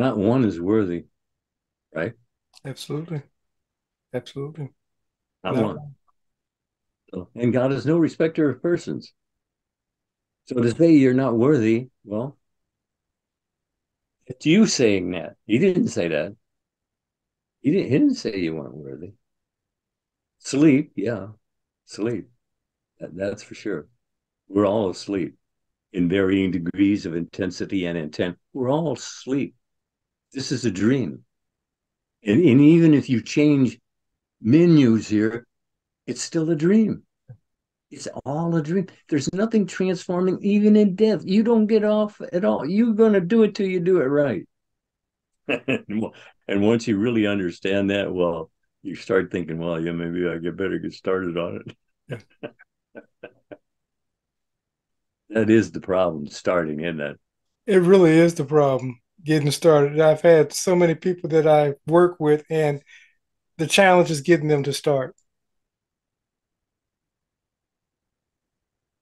not one is worthy, right? Absolutely. Absolutely. Not no. one. So, and God is no respecter of persons. So to say you're not worthy, well, it's you saying that. He didn't say that. He didn't, he didn't say you weren't worthy. Sleep, yeah, sleep. That, that's for sure. We're all asleep in varying degrees of intensity and intent. We're all asleep. This is a dream. And, and even if you change menus here, it's still a dream. It's all a dream. There's nothing transforming, even in death. You don't get off at all. You're going to do it till you do it right. and once you really understand that, well, you start thinking, well, yeah, maybe I get better get started on it. that is the problem, starting, isn't it? It really is the problem, getting started. I've had so many people that I work with, and the challenge is getting them to start.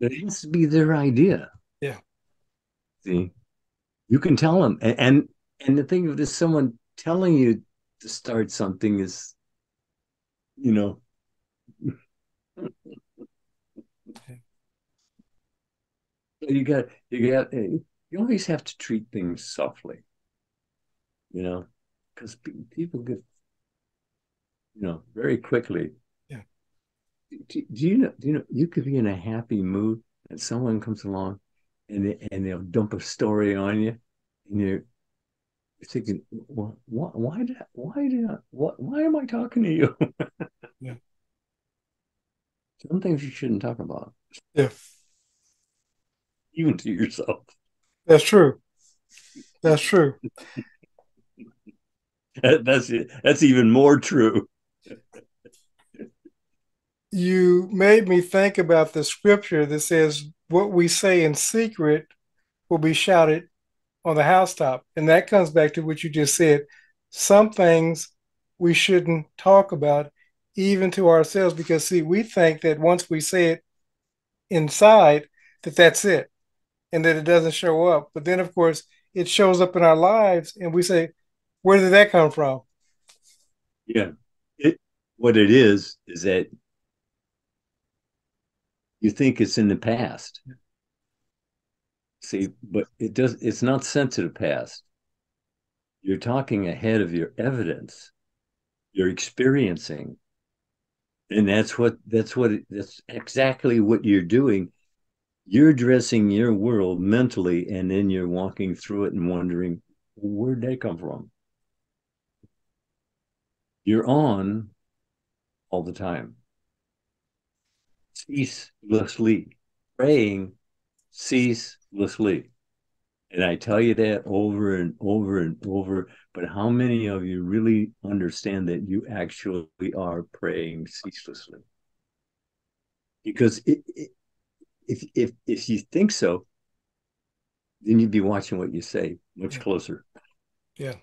It has to be their idea. Yeah. See, you can tell them, and and, and the thing of this, someone telling you to start something is, you know. you got you got eh, you always have to treat things softly you know because people get you know very quickly do, do, you know? Do you know? You could be in a happy mood, and someone comes along, and they, and they'll dump a story on you, and you're, thinking, well, why, why did, I, why did, I, what, why am I talking to you? yeah. Some things you shouldn't talk about. Yeah. Even to yourself. That's true. That's true. that's that's even more true you made me think about the scripture that says, What we say in secret will be shouted on the housetop. And that comes back to what you just said. Some things we shouldn't talk about, even to ourselves, because see, we think that once we say it inside, that that's it and that it doesn't show up. But then, of course, it shows up in our lives, and we say, Where did that come from? Yeah. It, what it is, is that you think it's in the past. See, but it does it's not sensitive past. You're talking ahead of your evidence. You're experiencing. And that's what that's what that's exactly what you're doing. You're dressing your world mentally, and then you're walking through it and wondering, where'd they come from? You're on all the time ceaselessly, praying ceaselessly. And I tell you that over and over and over. But how many of you really understand that you actually are praying ceaselessly? Because it, it, if if if you think so, then you'd be watching what you say much closer. Yeah.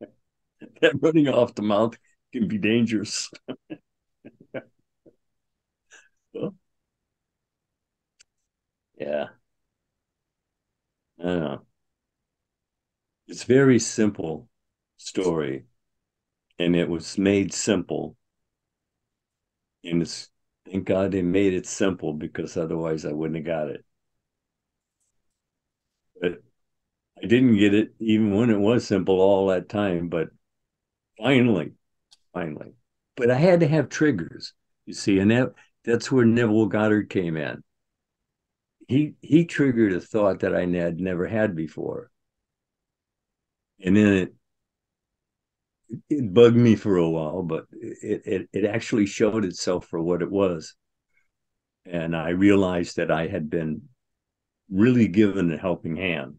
that running off the mouth can be dangerous. Yeah. I don't know. It's very simple story, and it was made simple. And it's thank God they made it simple because otherwise I wouldn't have got it. But I didn't get it even when it was simple all that time. But finally, finally. But I had to have triggers, you see, and that that's where Neville Goddard came in. He he triggered a thought that I had never had before, and then it it bugged me for a while, but it, it it actually showed itself for what it was, and I realized that I had been really given a helping hand,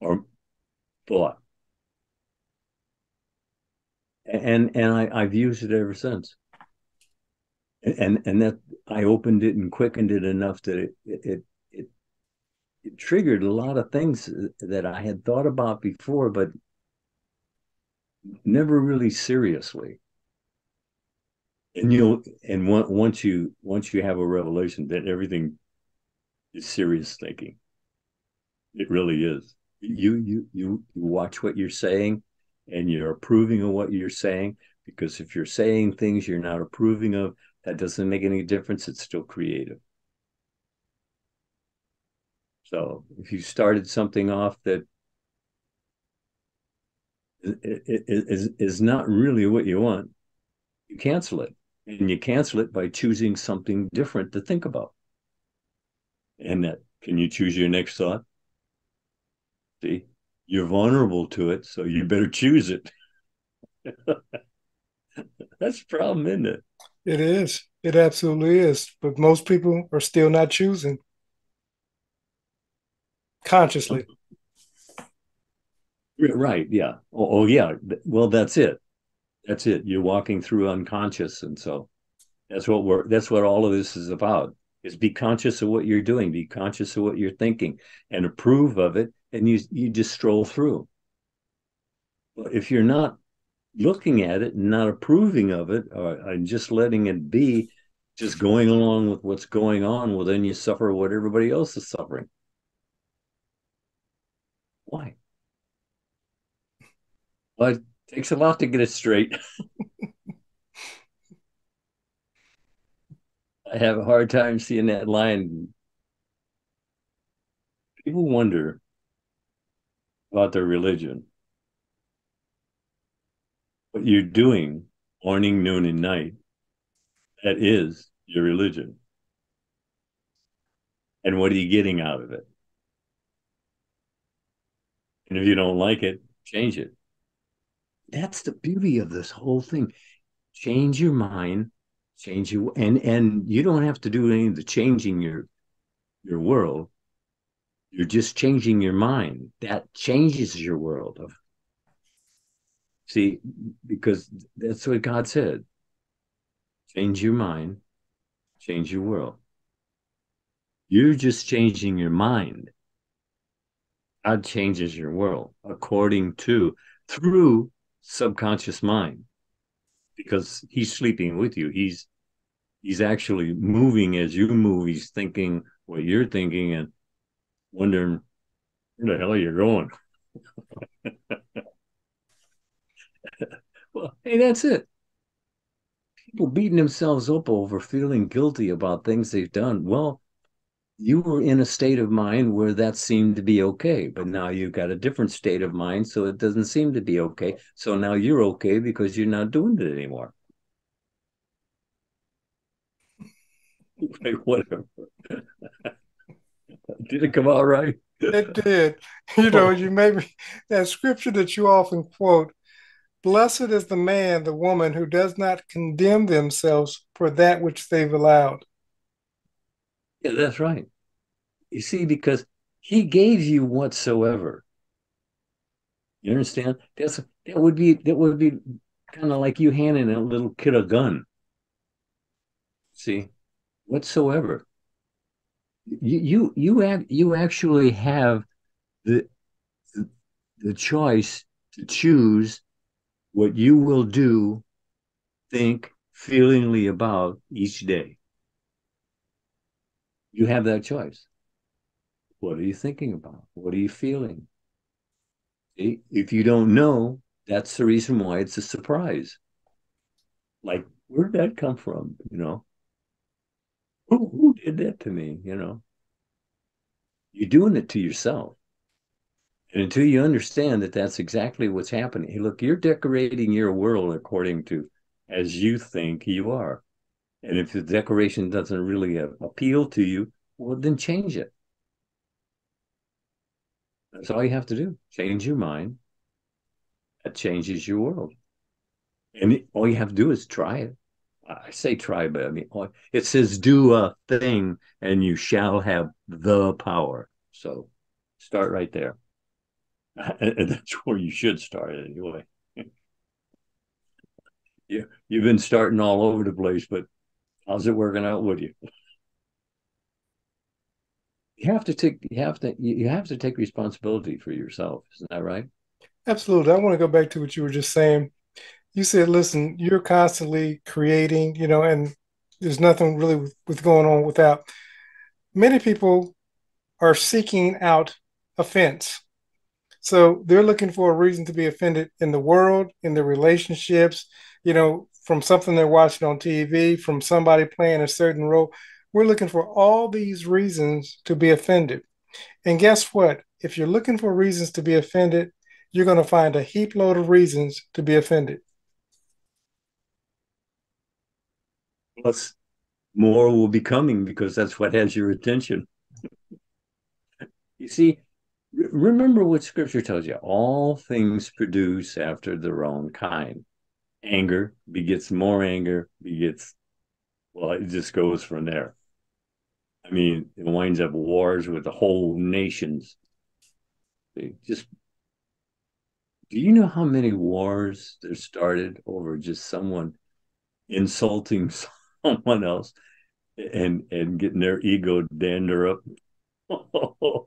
or thought, and and I, I've used it ever since and and that I opened it and quickened it enough that it it it, it triggered a lot of things that I had thought about before, but never really seriously. And you'll and once you once you have a revelation that everything is serious thinking, it really is. You you you you watch what you're saying, and you're approving of what you're saying. Because if you're saying things you're not approving of, that doesn't make any difference. It's still creative. So if you started something off that is is not really what you want, you cancel it, and you cancel it by choosing something different to think about. And that can you choose your next thought? See, you're vulnerable to it, so you better choose it. That's the problem, isn't it? It is. It absolutely is. But most people are still not choosing consciously. Right. Yeah. Oh, oh, yeah. Well, that's it. That's it. You're walking through unconscious, and so that's what we're. That's what all of this is about. Is be conscious of what you're doing. Be conscious of what you're thinking, and approve of it. And you you just stroll through. But if you're not looking at it and not approving of it, or and just letting it be, just going along with what's going on, well, then you suffer what everybody else is suffering. Why? Well, it takes a lot to get it straight. I have a hard time seeing that line. People wonder about their religion. What you're doing morning, noon, and night, that is your religion. And what are you getting out of it? And if you don't like it, change it. That's the beauty of this whole thing. Change your mind, change your and and you don't have to do any of the changing your your world. You're just changing your mind. That changes your world. See, because that's what God said. Change your mind, change your world. You're just changing your mind. God changes your world according to through subconscious mind because he's sleeping with you. He's he's actually moving as you move. He's thinking what you're thinking and wondering where the hell you're going. well, hey, that's it. People beating themselves up over feeling guilty about things they've done. Well, you were in a state of mind where that seemed to be okay but now you've got a different state of mind so it doesn't seem to be okay so now you're okay because you're not doing it anymore whatever did it come out right it did you know oh. you maybe that scripture that you often quote blessed is the man the woman who does not condemn themselves for that which they've allowed yeah, that's right. You see, because he gave you whatsoever. You understand? That's that would be that would be kind of like you handing a little kid a gun. See, whatsoever. You you act, you actually have the, the the choice to choose what you will do, think, feelingly about each day. You have that choice. What are you thinking about? What are you feeling? If you don't know, that's the reason why it's a surprise. Like, where did that come from? You know, who, who did that to me? You know, you're doing it to yourself. And until you understand that that's exactly what's happening, hey, look, you're decorating your world according to as you think you are. And if the decoration doesn't really appeal to you, well, then change it. That's all you have to do. Change your mind. That changes your world. And all you have to do is try it. I say try, but I mean, oh, it says do a thing and you shall have the power. So start right there. And that's where you should start anyway. you, you've been starting all over the place, but How's it working out with you? You have to take you have to you have to take responsibility for yourself, isn't that right? Absolutely. I want to go back to what you were just saying. You said, listen, you're constantly creating, you know, and there's nothing really with, going on without. Many people are seeking out offense. So they're looking for a reason to be offended in the world, in their relationships, you know, from something they're watching on TV, from somebody playing a certain role. We're looking for all these reasons to be offended. And guess what? If you're looking for reasons to be offended, you're going to find a heap load of reasons to be offended. Plus, more will be coming because that's what has your attention. you see, remember what scripture tells you all things produce after their own kind. Anger begets more anger, begets, well, it just goes from there. I mean, it winds up wars with the whole nations. They just do you know how many wars there started over just someone insulting someone else and and getting their ego dander up?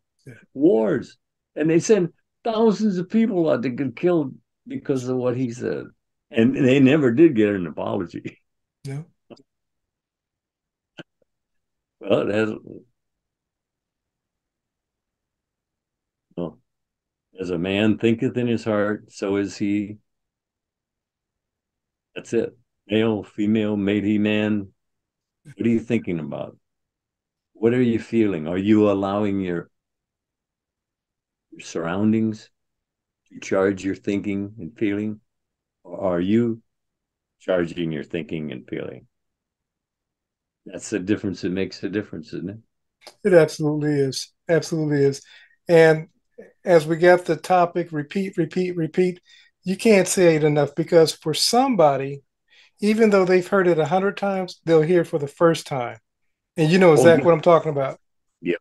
Wars, and they send thousands of people out to get killed because of what he said, and they never did get an apology. No. Well. Well, as a man thinketh in his heart, so is he. That's it. Male, female, made he man. What are you thinking about? What are you feeling? Are you allowing your, your surroundings to charge your thinking and feeling? Or are you charging your thinking and feeling? That's the difference that makes a difference, isn't it? It absolutely is. Absolutely is. And as we get the topic, repeat, repeat, repeat, you can't say it enough because for somebody, even though they've heard it a hundred times, they'll hear it for the first time. And you know exactly oh, yeah. what I'm talking about. Yeah.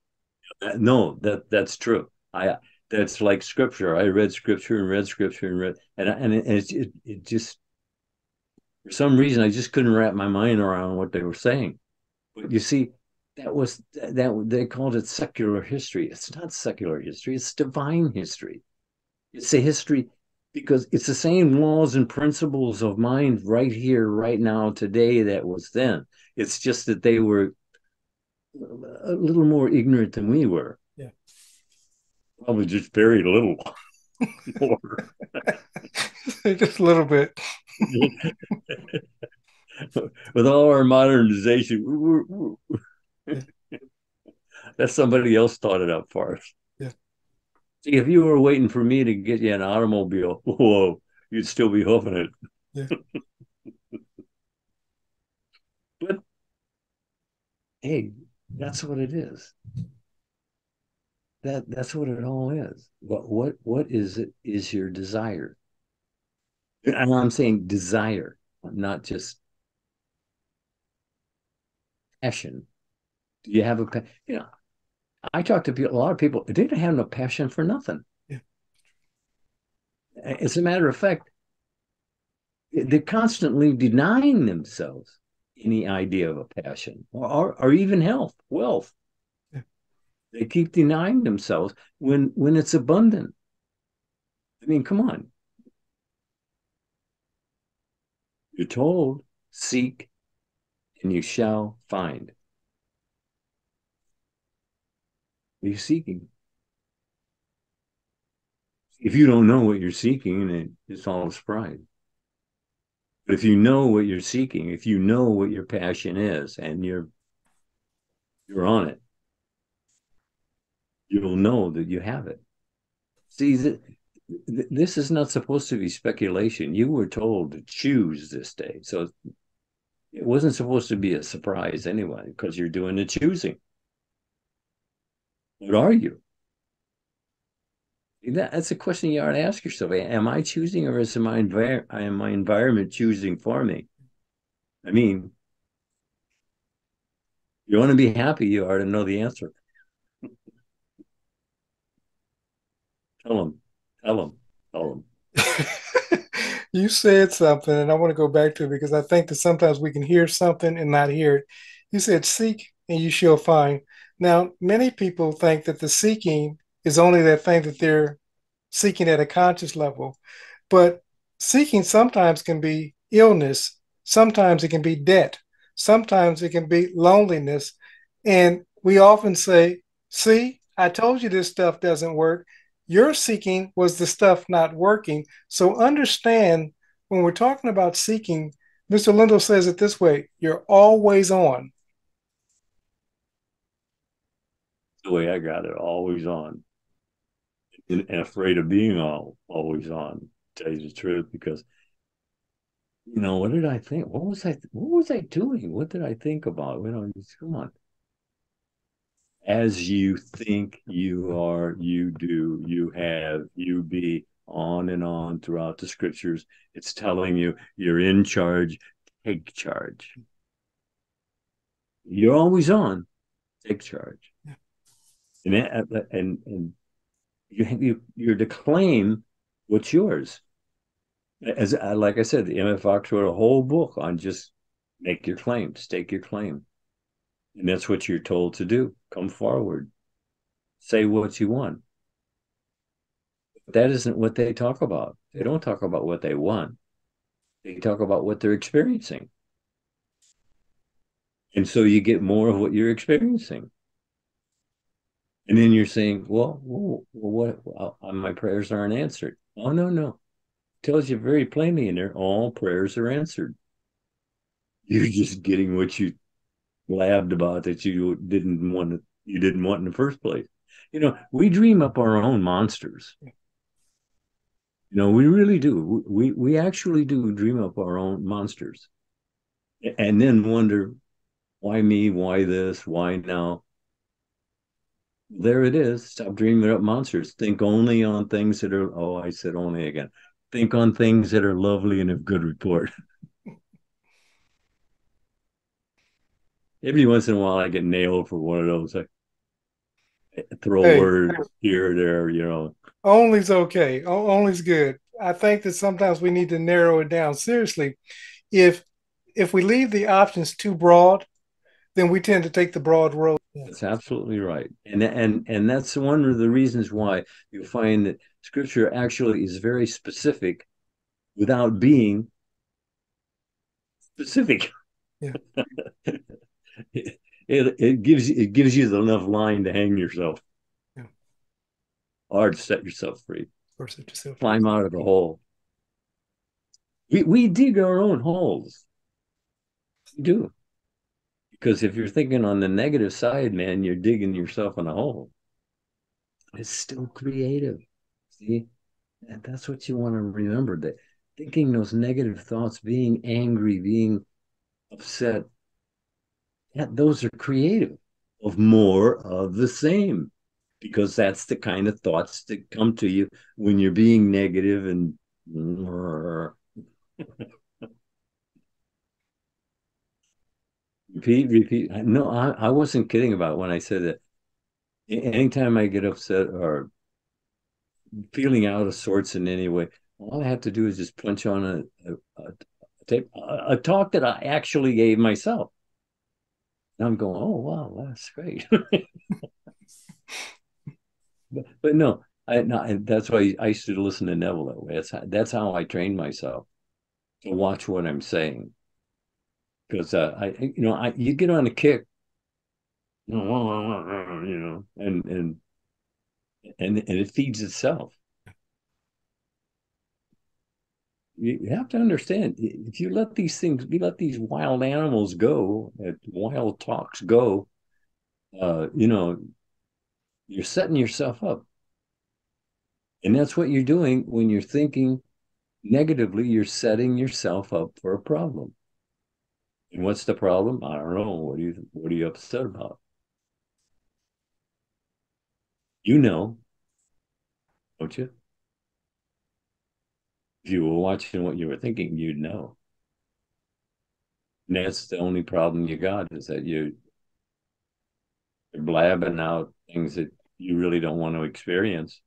No, that that's true. I that's like scripture. I read scripture and read scripture and read and and it, it, it, it just for some reason I just couldn't wrap my mind around what they were saying. But you see, that was that they called it secular history. It's not secular history, it's divine history. It's a history because it's the same laws and principles of mind right here, right now, today that was then. It's just that they were a little more ignorant than we were. Yeah. Probably just very little more. just a little bit. with all our modernization, we're, we're, that's somebody else thought it up for us. See, if you were waiting for me to get you an automobile, whoa, you'd still be hoofing it. Yeah. but hey, that's what it is. That that's what it all is. What what what is it is your desire? And I'm saying desire, not just passion? Do you have a you know? I talk to people, a lot of people. They don't have no passion for nothing. Yeah. As a matter of fact, they're constantly denying themselves any idea of a passion or, or, or even health, wealth. Yeah. They keep denying themselves when when it's abundant. I mean, come on. You're told, seek, and you shall find. What are you seeking? If you don't know what you're seeking, it, it's all a surprise. But if you know what you're seeking, if you know what your passion is, and you're you're on it, you'll know that you have it. See, th- this is not supposed to be speculation. You were told to choose this day, so it wasn't supposed to be a surprise anyway, because you're doing the choosing. What are you? That's a question you ought to ask yourself. Am I choosing or is my, envir- am my environment choosing for me? I mean, you want to be happy, you ought to know the answer. tell them, tell them, tell them. you said something, and I want to go back to it because I think that sometimes we can hear something and not hear it. You said, Seek and you shall find. Now, many people think that the seeking is only that thing that they're seeking at a conscious level, but seeking sometimes can be illness, sometimes it can be debt, sometimes it can be loneliness. And we often say, See, I told you this stuff doesn't work. Your seeking was the stuff not working. So understand when we're talking about seeking, Mr. Lindell says it this way you're always on. The way I got it, always on. And, afraid of being all, always on, tell you the truth, because you know, what did I think? What was I what was I doing? What did I think about? You know, come on. As you think you are, you do, you have, you be, on and on throughout the scriptures. It's telling you you're in charge, take charge. You're always on, take charge. And, uh, uh, and, and you, you, you're to claim what's yours as uh, like I said, the Emmet Fox wrote a whole book on just make your claim, stake your claim. And that's what you're told to do. Come forward. Say what you want. That isn't what they talk about. They don't talk about what they want. They talk about what they're experiencing. And so you get more of what you're experiencing. And then you're saying, well, well what? Well, uh, my prayers aren't answered. Oh, no, no It tells you very plainly in there all prayers are answered. You're just getting what you blabbed about that you didn't want to, you didn't want in the first place. You know, we dream up our own monsters. You know, we really do. We we actually do dream up our own monsters, and then wonder why me, why this, why now. There it is. Stop dreaming up monsters. Think only on things that are. Oh, I said only again think on things that are lovely and of good report. Every once in a while, I get nailed for one of those. I throw hey, words here or there, you know. Only's okay. Only's good. I think that sometimes we need to narrow it down. Seriously, if if we leave the options too broad, then we tend to take the broad road. That's absolutely right, and and and that's one of the reasons why you find that Scripture actually is very specific without being specific. Yeah. it, it, gives it gives you enough line to hang yourself. Yeah. Or to set yourself free. Or set yourself Climb out of the hole. We we dig our own holes. We do. Because if you're thinking on the negative side, man, you're digging yourself in a hole. It's still creative. See? And that's what you want to remember that thinking those negative thoughts, being angry, being upset, yeah, those are creative of more of the same because that's the kind of thoughts that come to you when you're being negative and repeat repeat no I, I wasn't kidding about when i said that anytime i get upset or feeling out of sorts in any way, all I have to do is just punch on a, a, a tape, a, a, talk that I actually gave myself. And I'm going, oh wow, that's great. but, but no, I, no, that's why I used to listen to Neville that way. That's how, that's how I trained myself to watch what I'm saying. Because uh, I, you know, I you get on a kick, you know, and and and and it feeds itself. You have to understand if you let these things, you let these wild animals go, wild talks go, uh, you know, you're setting yourself up. And that's what you're doing when you're thinking negatively, you're setting yourself up for a problem. And what's the problem? I don't know. What are you what are you upset about? You know, don't you? If you were watching what you were thinking, you'd know. And that's the only problem you got is that you, you're blabbing out things that you really don't want to experience.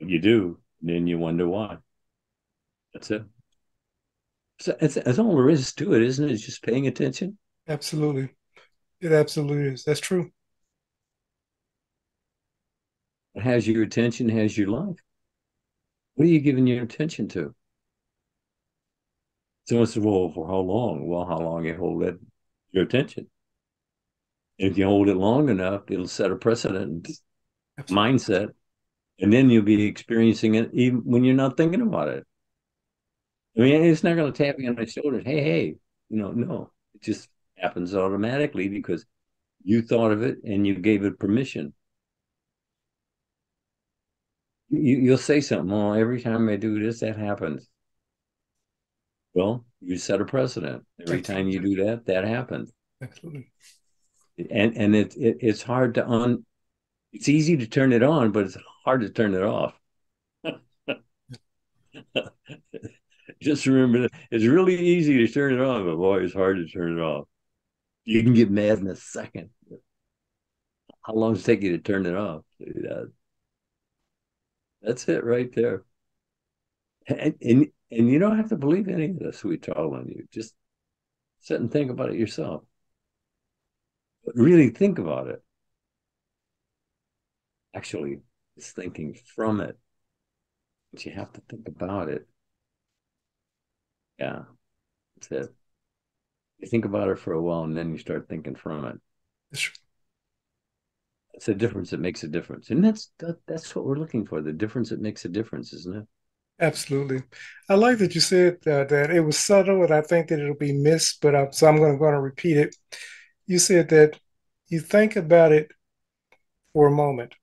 But you do, and then you wonder why. That's it. So that's, that's all there is to it, isn't it? It's just paying attention. Absolutely. It absolutely is. That's true has your attention, has your life. What are you giving your attention to? Someone said, well, for how long? Well, how long you hold it, your attention. if you hold it long enough, it'll set a precedent, mindset. And then you'll be experiencing it even when you're not thinking about it. I mean, it's not going to tap me on the shoulder. Hey, hey, you know, no, it just happens automatically because you thought of it and you gave it permission. You, you'll say something. Oh, every time I do this, that happens. Well, you set a precedent. Every time you do that, that happens. Absolutely. And and it, it it's hard to on. It's easy to turn it on, but it's hard to turn it off. Just remember that it's really easy to turn it on, but boy, it's hard to turn it off. You can get mad in a second. How long does it take you to turn it off? That's it right there. And, and, and you don't have to believe any of this we tell on you. Just sit and think about it yourself. But really think about it. Actually, it's thinking from it. But you have to think about it. Yeah, that's it. You think about it for a while and then you start thinking from it. It's a difference that makes a difference. And that's that, that's what we're looking for, the difference that makes a difference, isn't it? Absolutely. I like that you said uh, that it was subtle, and I think that it'll be missed, but I'm, so I'm going to go and repeat it. You said that you think about it for a moment,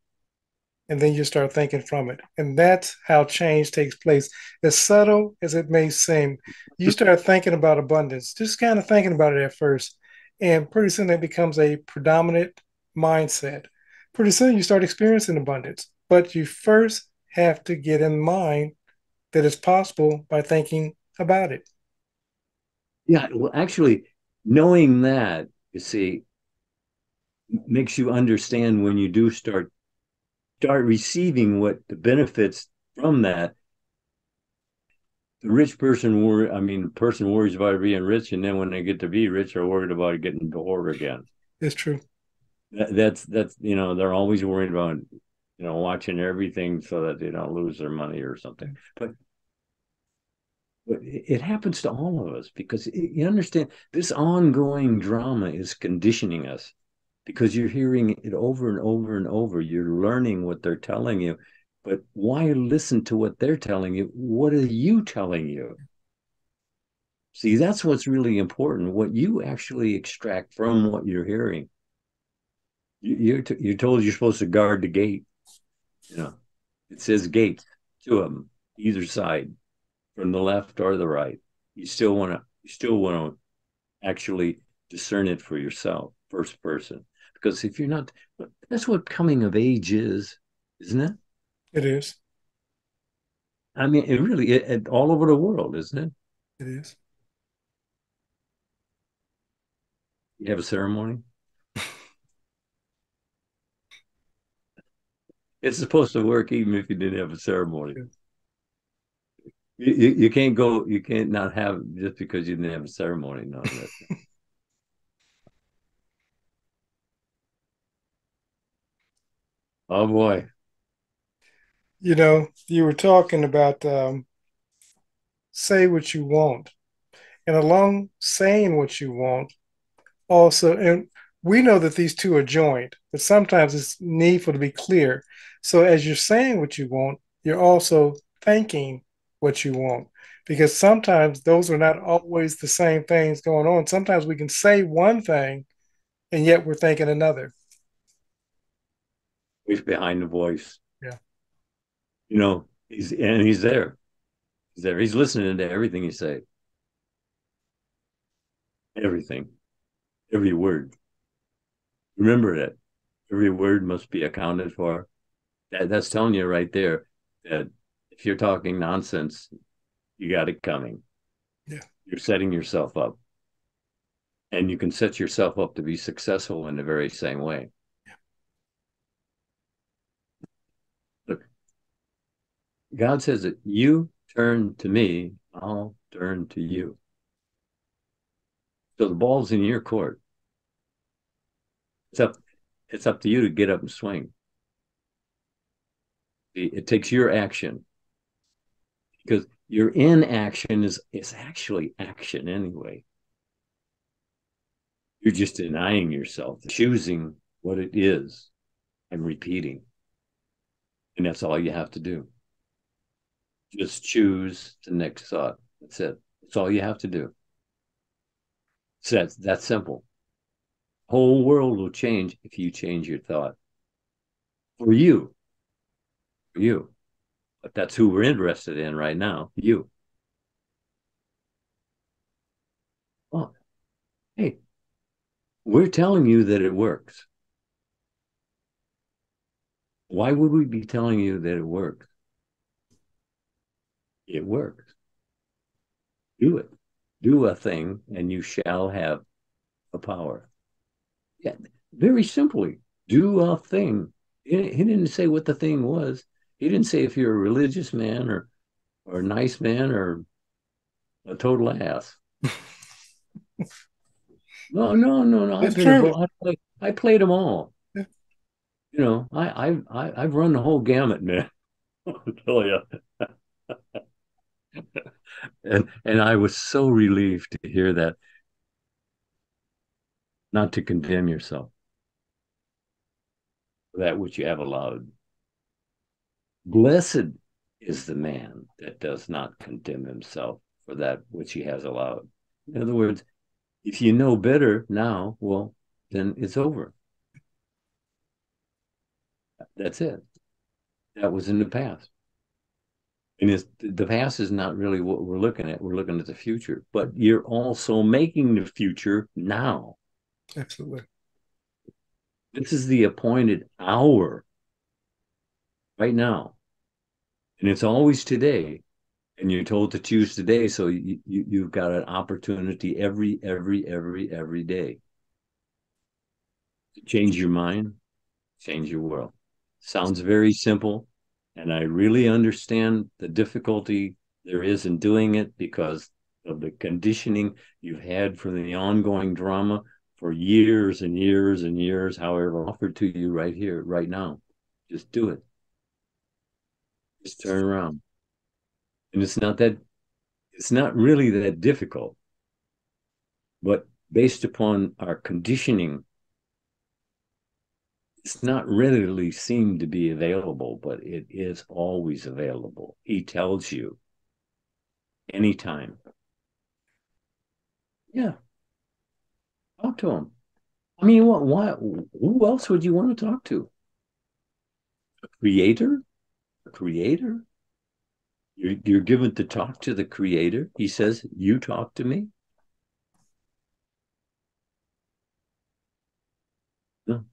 and then you start thinking from it. And that's how change takes place. As subtle as it may seem, you start thinking about abundance, just kind of thinking about it at first. And pretty soon that becomes a predominant mindset. Pretty soon you start experiencing abundance. But you first have to get in mind that it's possible by thinking about it. Yeah, well, actually, knowing that, you see, makes you understand when you do start start receiving what the benefits from that. The rich person worry, I mean, the person worries about being rich, and then when they get to be rich, they're worried about getting poor again. It's true. That, that's that's you know they're always worried about you know watching everything so that they don't lose their money or something. But but it happens to all of us because you understand this ongoing drama is conditioning us because you're hearing it over and over and over. You're learning what they're telling you. But why listen to what they're telling you? What are you telling you? See, that's what's really important. What you actually extract from what you're hearing. You're, t- you're told you're supposed to guard the gate. You know, it says gates, two of them, either side, from the left or the right. You still want to, you still want to actually discern it for yourself, first person. Because if you're not, that's what coming of age is, isn't it? It is. I mean, it really, it, it, all over the world, isn't it? It is. You have a ceremony? it's supposed to work even if you didn't have a ceremony. You, you, you, can't go, you can't not have just because you didn't have a ceremony. No, Oh boy. You know, you were talking about um, say what you want. And along saying what you want, also, and we know that these two are joined, but sometimes it's needful to be clear. So as you're saying what you want, you're also thinking what you want. Because sometimes those are not always the same things going on. Sometimes we can say one thing and yet we're thinking another he's behind the voice. Yeah. You know, he's and he's there. He's there. He's listening to everything you say. Everything. Every word. Remember that. Every word must be accounted for. That, that's telling you right there that if you're talking nonsense, you got it coming. Yeah. You're setting yourself up. And you can set yourself up to be successful in the very same way. God says that you turn to me, I'll turn to you. So the ball's in your court. It's up, it's up to you to get up and swing. It takes your action because your inaction is is actually action anyway. You're just denying yourself, choosing what it is and repeating. And that's all you have to do. Just choose the next thought. That's it. That's all you have to do. So that's that simple. Whole world will change if you change your thought. For you. For you. But that's who we're interested in right now. You. Well, hey, we're telling you that it works. Why would we be telling you that it works? It works. Do it. Do a thing, and you shall have a power. Yeah, very simply, do a thing. He didn't say what the thing was. He didn't say if you're a religious man or or a nice man or a total ass. no, no, no, no. I, I, played, I played them all. Yeah. You know, I, I, I, I've run the whole gamut, man. I'll tell you. and and I was so relieved to hear that. Not to condemn yourself for that which you have allowed. Blessed is the man that does not condemn himself for that which he has allowed. In other words, if you know better now, well, then it's over. That's it. That was in the past. And it's, the past is not really what we're looking at. We're looking at the future, but you're also making the future now. Absolutely. This is the appointed hour right now. And it's always today. And you're told to choose today. So you, you, you've got an opportunity every, every, every, every day to change your mind, change your world. Sounds very simple. And I really understand the difficulty there is in doing it because of the conditioning you've had from the ongoing drama for years and years and years, however, offered to you right here, right now. Just do it. Just turn around. And it's not that, it's not really that difficult. But based upon our conditioning, it's not readily seen to be available, but it is always available. He tells you anytime. Yeah, Talk to him. I mean, what? Why? Who else would you want to talk to? A creator? A creator? You're, you're given to talk to the creator. He says, You talk to me. No.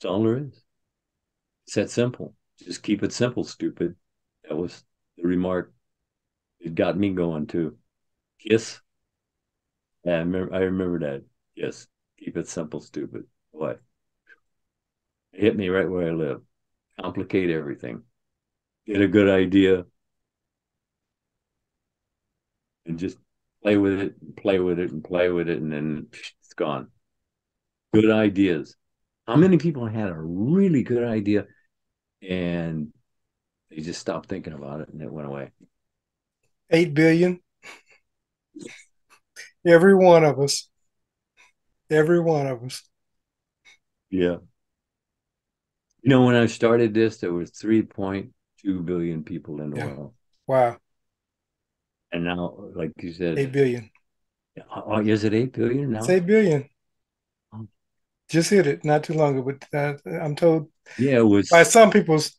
That's all there is. It's that simple. Just keep it simple, stupid. That was the remark. It got me going too. Kiss yeah, I remember, I remember that. Yes. Keep it simple, stupid. What? Hit me right where I live. Complicate everything. Get a good idea and just play with it, and play with it, and play with it, and then it's gone. Good ideas. How many people had a really good idea and they just stopped thinking about it and it went away? Eight billion. Every one of us. Every one of us. Yeah. You know, when I started this, there was 3.2 billion people in the yeah. world. Wow. And now, like you said, 8 billion. Oh, is it 8 billion now? It's 8 billion. Just hit it not too long ago, but uh, I'm told yeah, it was by some people's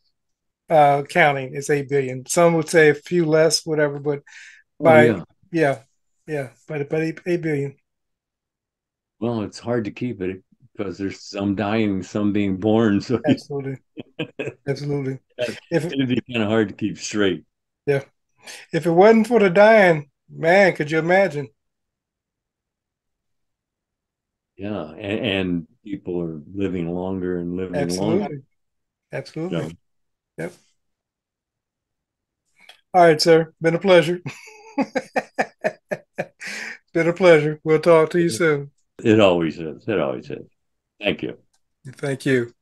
uh, counting, it's 8 billion. Some would say a few less, whatever, but oh, by, oh, yeah. yeah, yeah, but but eight, eight billion. Well, it's hard to keep it because there's some dying, some being born. So absolutely, absolutely. if it'd be kind of hard to keep straight. Yeah, if it wasn't for the dying, man, could you imagine? Yeah, and, and people are living longer and living absolutely. longer. Absolutely. So. Yep. All right, sir. Been a pleasure. Been a pleasure. We'll talk to you soon. It always is. It always is. Thank you. Thank you.